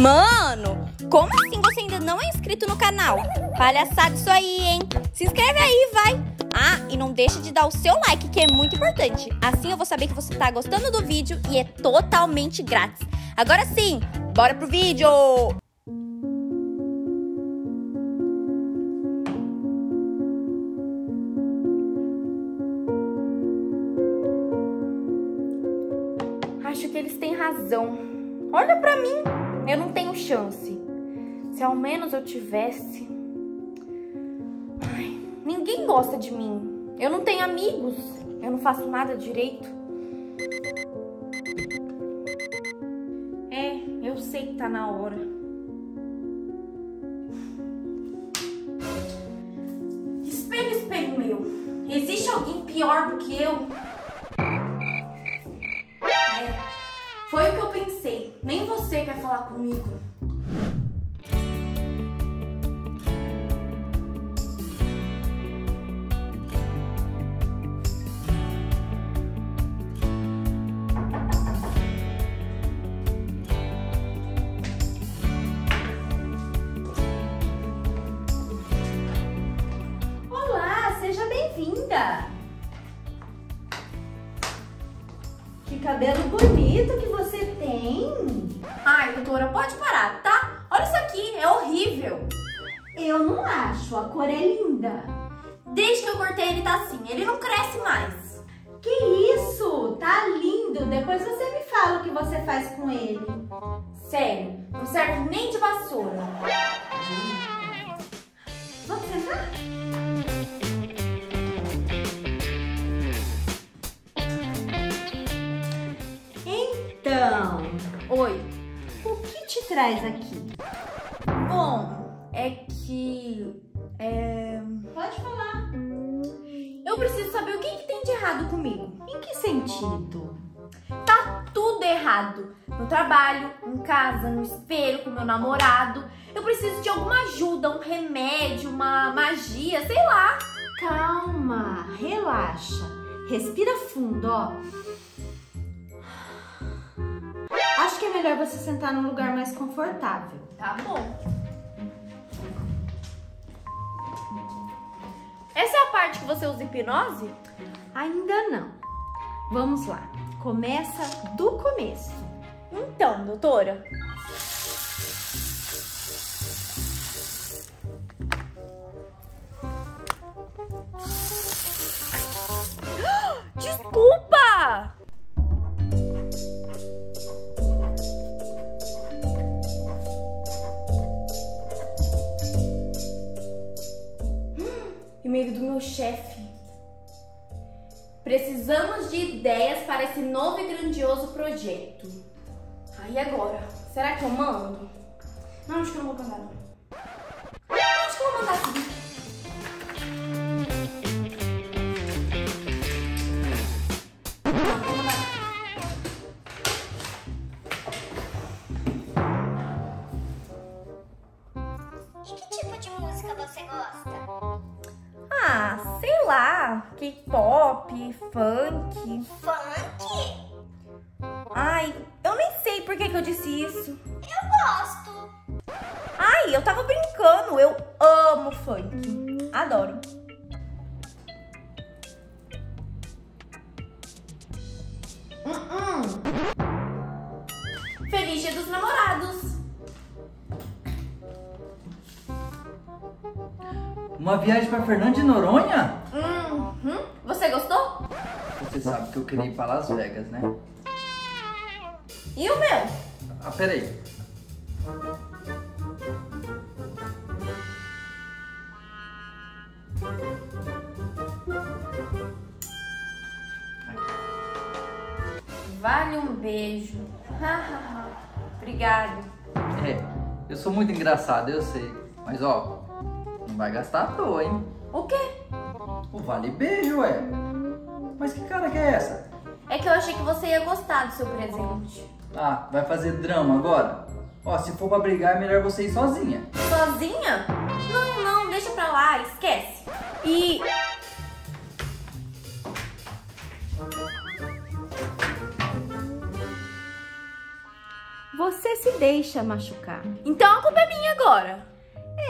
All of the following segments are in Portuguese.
Mano, como assim você ainda não é inscrito no canal? Palhaçada isso aí, hein? Se inscreve aí, vai! Ah, e não deixa de dar o seu like, que é muito importante. Assim eu vou saber que você tá gostando do vídeo e é totalmente grátis. Agora sim, bora pro vídeo! Acho que eles têm razão. Olha pra mim, eu não tenho chance. Se ao menos eu tivesse. Ai, ninguém gosta de mim. Eu não tenho amigos. Eu não faço nada direito. É, eu sei que tá na hora. Espelho, espelho meu. Existe alguém pior do que eu? Comigo. Horrível. Eu não acho, a cor é linda. Desde que eu cortei ele tá assim, ele não cresce mais. Que isso? Tá lindo. Depois você me fala o que você faz com ele. Sério, não serve nem de vassoura. Vamos sentar? Então, Oi. o que te traz aqui? Bom, é que. É. Pode falar. Eu preciso saber o que, que tem de errado comigo. Em que sentido? Tá tudo errado. No trabalho, em casa, no espelho, com meu namorado. Eu preciso de alguma ajuda, um remédio, uma magia, sei lá. Calma, relaxa. Respira fundo, ó. Acho que é melhor você sentar num lugar mais confortável. Tá bom. Essa é a parte que você usa hipnose? Ainda não. Vamos lá. Começa do começo. Então, doutora. E-mail do meu chefe. Precisamos de ideias para esse novo e grandioso projeto. Aí agora, será que eu mando? Não, acho que eu não vou mandar não. Ah, Acho que eu vou mandar sim. Lá, K-pop, funk. Funk? Ai, eu nem sei por que, que eu disse isso. Eu gosto. Ai, eu tava brincando, eu amo funk. Adoro. Hum, hum. Feliz Dia dos Namorados. Uma viagem pra Fernando de Noronha? Eu queria ir pra Las Vegas, né? E o meu? Ah, peraí. Vale um beijo. Obrigado. É, eu sou muito engraçado, eu sei. Mas ó, não vai gastar à toa, hein? O quê? O vale beijo, ué. Mas que cara que é essa? É que eu achei que você ia gostar do seu presente. Ah, vai fazer drama agora? Ó, se for pra brigar, é melhor você ir sozinha. Sozinha? Não, não, deixa pra lá, esquece. E. você se deixa machucar. Então a culpa é minha agora.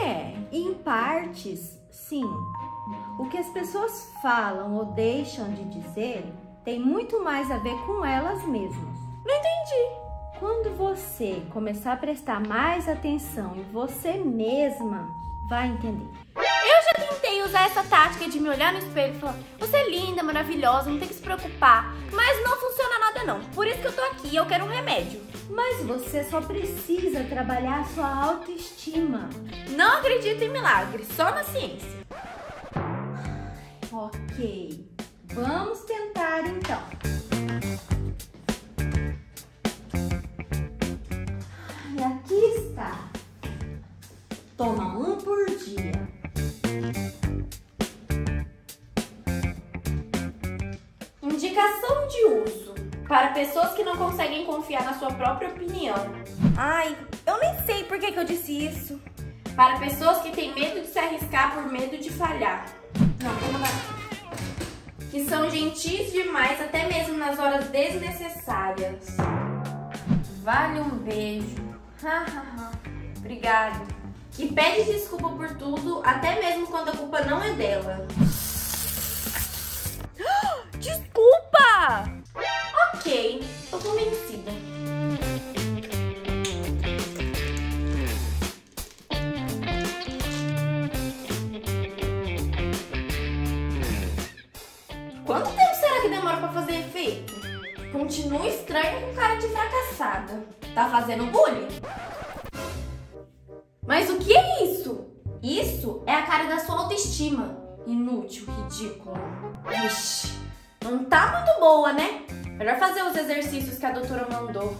É, em partes, sim. O que as pessoas falam ou deixam de dizer tem muito mais a ver com elas mesmas. Não entendi. Quando você começar a prestar mais atenção em você mesma, vai entender. Eu já tentei usar essa tática de me olhar no espelho e falar: Você é linda, maravilhosa, não tem que se preocupar. Mas não funciona nada, não. Por isso que eu tô aqui eu quero um remédio. Mas você só precisa trabalhar a sua autoestima. Não acredito em milagres, só na ciência. Ok, vamos tentar então. E aqui está. Toma um por dia. Indicação de uso para pessoas que não conseguem confiar na sua própria opinião. Ai, eu nem sei por que, que eu disse isso. Para pessoas que têm medo de se arriscar por medo de falhar. Não, vamos lá. Que são gentis demais até mesmo nas horas desnecessárias. Vale um beijo. Obrigado. Que pede desculpa por tudo, até mesmo quando a culpa não é dela. Desculpa! Ok, tô convencida. Quanto tempo será que demora pra fazer efeito? Continua estranho com cara de fracassada. Tá fazendo bullying? Mas o que é isso? Isso é a cara da sua autoestima. Inútil, ridículo. Ixi, não tá muito boa, né? Melhor fazer os exercícios que a doutora mandou.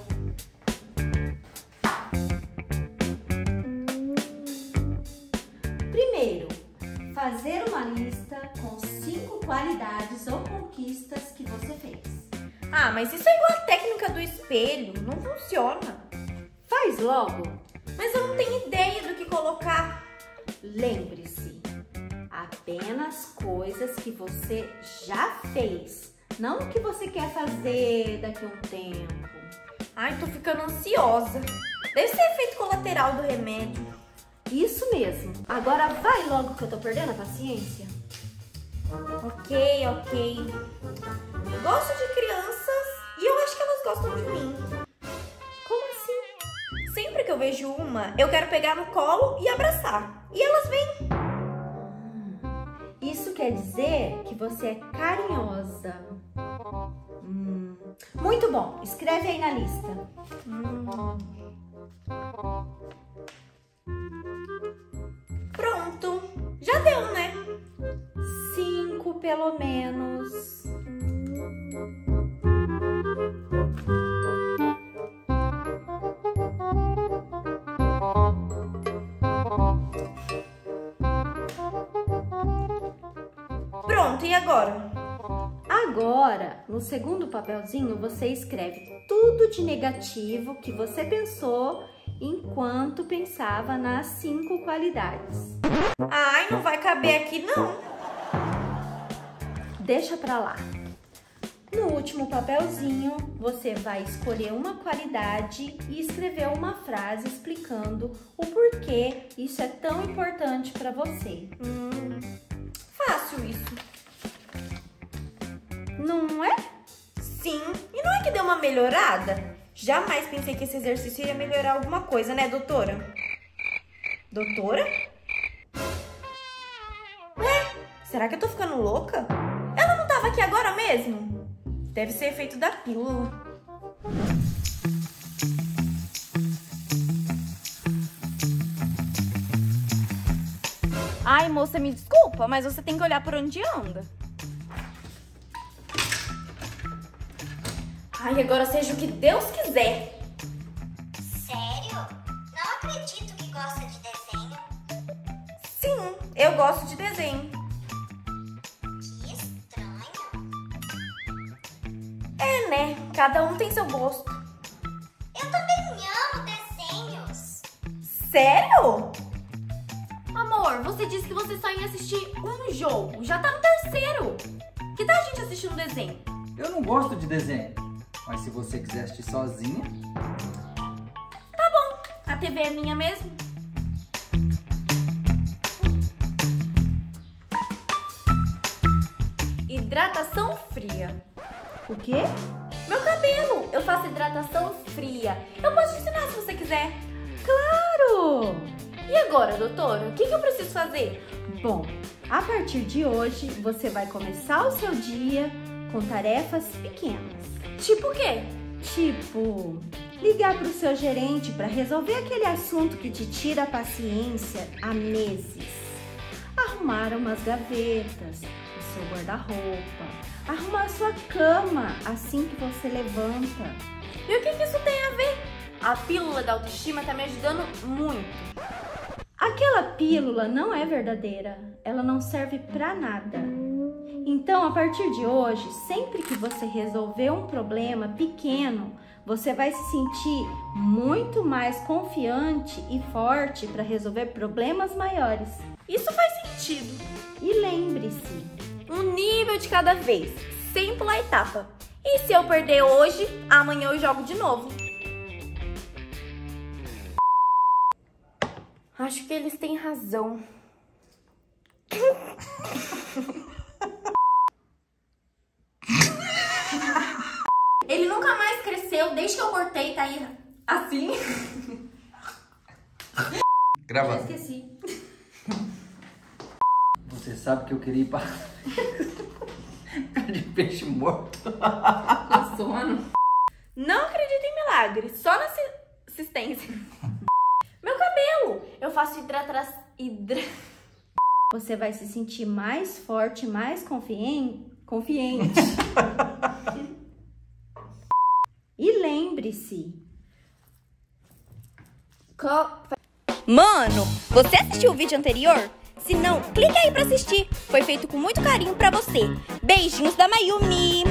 Primeiro, fazer uma lista com qualidades ou conquistas que você fez. Ah, mas isso é igual a técnica do espelho. Não funciona. Faz logo. Mas eu não tenho ideia do que colocar. Lembre-se, apenas coisas que você já fez, não o que você quer fazer daqui a um tempo. Ai, tô ficando ansiosa. Deve ser efeito colateral do remédio. Isso mesmo. Agora vai logo que eu tô perdendo a paciência. Ok, ok. Gosto de crianças e eu acho que elas gostam de mim. Como assim? Sempre que eu vejo uma, eu quero pegar no colo e abraçar. E elas vêm. Isso quer dizer que você é carinhosa. Hum, Muito bom. Escreve aí na lista. Pronto. Já deu, né? Pelo menos. Pronto, e agora? Agora, no segundo papelzinho, você escreve tudo de negativo que você pensou enquanto pensava nas cinco qualidades. Ai, não vai caber aqui não. Deixa pra lá. No último papelzinho, você vai escolher uma qualidade e escrever uma frase explicando o porquê isso é tão importante para você. Hum, fácil isso. Não é? Sim, e não é que deu uma melhorada? Jamais pensei que esse exercício iria melhorar alguma coisa, né, doutora? Doutora? Ué, será que eu tô ficando louca? Aqui agora mesmo? Deve ser efeito da pílula. Ai, moça, me desculpa, mas você tem que olhar por onde anda. Ai, agora seja o que Deus quiser. Sério? Não acredito que gosta de desenho. Sim, eu gosto de né? Cada um tem seu gosto. Eu também amo desenhos. Sério? Amor, você disse que você só ia assistir um jogo. Já tá no terceiro. Que tal a gente assistir um desenho? Eu não gosto de desenho, mas se você quiser assistir sozinha, TV é minha mesmo? Hidratação fria. O quê? Meu cabelo! Eu faço hidratação fria. Eu posso te ensinar se você quiser. Claro! E agora, doutora, o que, que eu preciso fazer? Bom, a partir de hoje você vai começar o seu dia com tarefas pequenas. Tipo o quê? Tipo, ligar para o seu gerente para resolver aquele assunto que te tira a paciência há meses. Arrumar umas gavetas, seu guarda-roupa, arrumar a sua cama assim que você levanta. E o que, que isso tem a ver? A pílula da autoestima tá me ajudando muito. Aquela pílula não é verdadeira, ela não serve para nada. Então, a partir de hoje, sempre que você resolver um problema pequeno, você vai se sentir muito mais confiante e forte para resolver problemas maiores. Isso faz sentido. E lembre-se, um nível de cada vez, sem pular etapa. E se eu perder hoje, amanhã eu jogo de novo. Acho que eles têm razão. Ele nunca mais cresceu desde que eu cortei, tá aí assim. Gravando. esqueci. Sabe que eu queria ir. Cara de peixe morto. Com sono. Não acredito em milagre, só na assi- assistência. Meu cabelo! Eu faço hidratação. Hidra... Você vai se sentir mais forte, mais confien... confiante. e lembre-se. Co- Mano, você assistiu o vídeo anterior? Se não, clica aí pra assistir. Foi feito com muito carinho pra você. Beijinhos da Mayumi.